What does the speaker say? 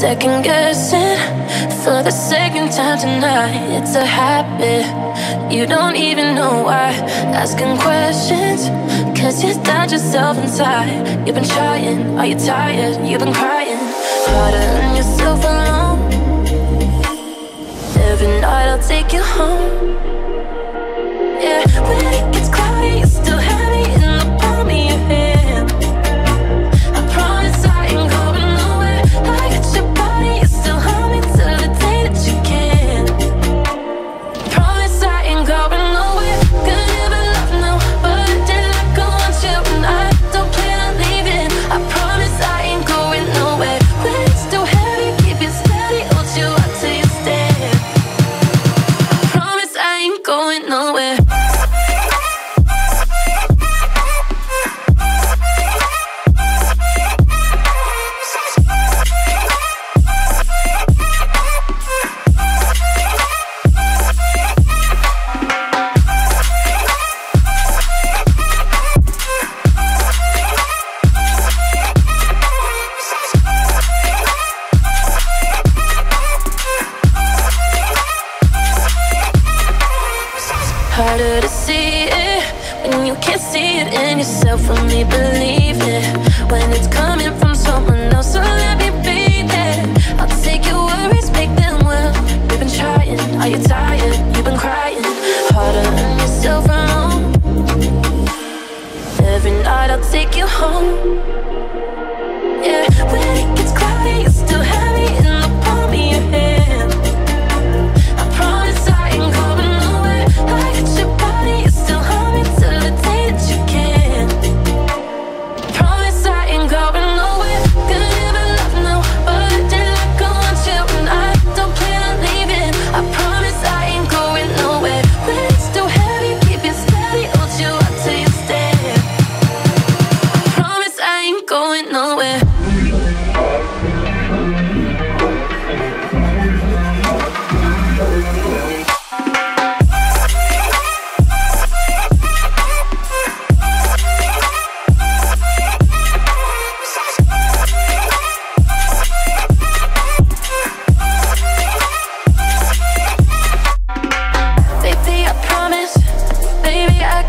Second guessing for the second time tonight. It's a habit, you don't even know why. Asking questions, cause you doubt yourself inside. You've been trying, are you tired? You've been crying harder than yourself alone. Every night I'll take you home. Going nowhere. Harder to see it when you can't see it in yourself. Only believe it when it's coming from someone else. So let me be there. I'll take your worries, make them well. You've been trying, are you tired? You've been crying harder than yourself alone. Every night I'll take you home. Yeah, when it